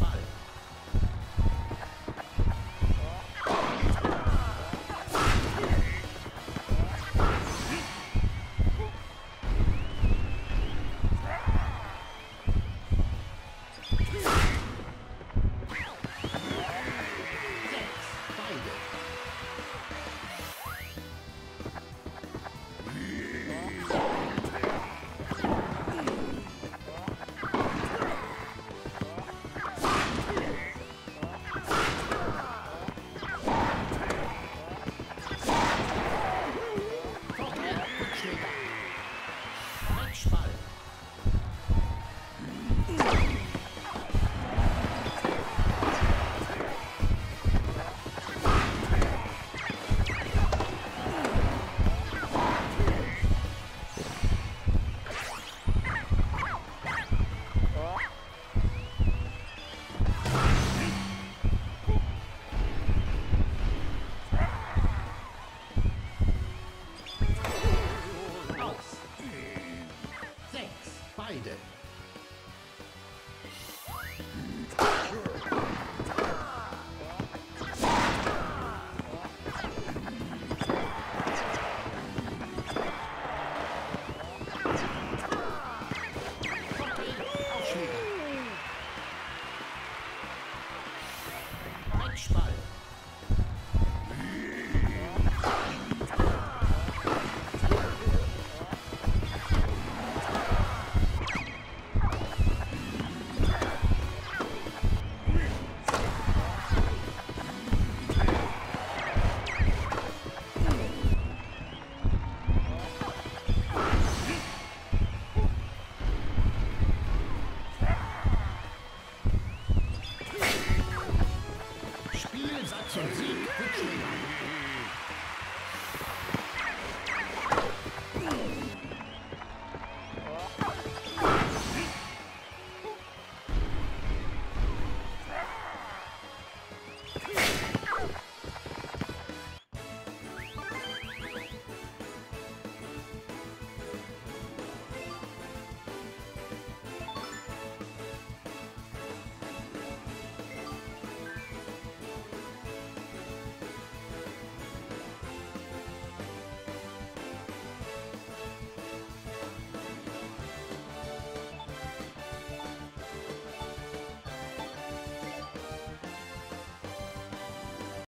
Yeah.